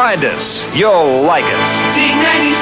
Find us. You'll like us.